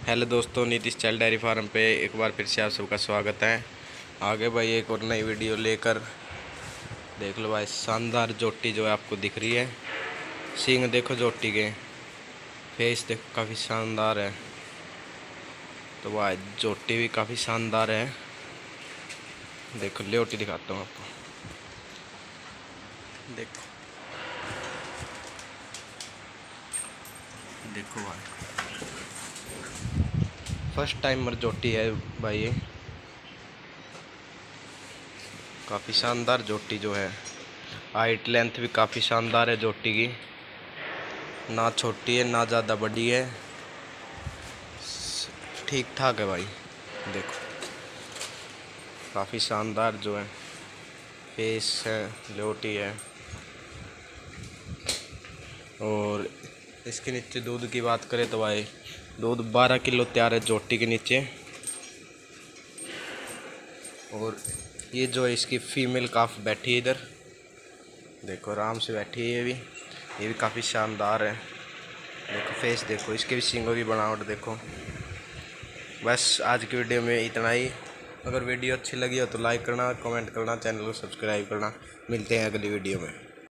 Hello दोस्तों, Nitish child dairy farm पे एक बार फिर से आप सबका स्वागत है। आगे भाई एक और नई वीडियो लेकर। देख लो भाई, शानदार जोटी जो है आपको दिख रही है। सींग देखो जोटी के। फेस देखो, काफ़ी शानदार है। तो भाई, जोटी भी काफ़ी शानदार है। देखो लेटी दिखाता हूँ आपको। देखो। देखो भाई। फ़र्स्ट टाइमर जोटी है भाई ये। काफ़ी शानदार जोटी जो है। हाइट, लेंथ भी काफ़ी शानदार है जोटी की। ना छोटी है, ना ज़्यादा बड़ी है। ठीक ठाक है भाई, देखो। काफ़ी शानदार जो है। फेस है लोटी है। और इसके नीचे दूध की बात करें तो भाई दूध 12 किलो तैयार है जोटी के नीचे। और ये जो है इसकी फीमेल काफ बैठी है इधर। देखो, आराम से बैठी है ये भी। ये भी काफ़ी शानदार है। देखो फेस देखो, इसके भी सिंगों की बनावट देखो। बस, आज की वीडियो में इतना ही। अगर वीडियो अच्छी लगी हो तो लाइक करना कमेंट करना चैनल को सब्सक्राइब करना। मिलते हैं अगली वीडियो में।